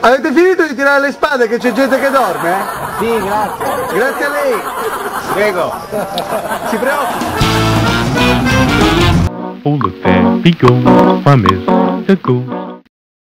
Avete finito di tirare le spade che c'è gente che dorme? Sì, grazie. Grazie a lei. Prego. Si preoccupi. All the fair be gone, from miss to go.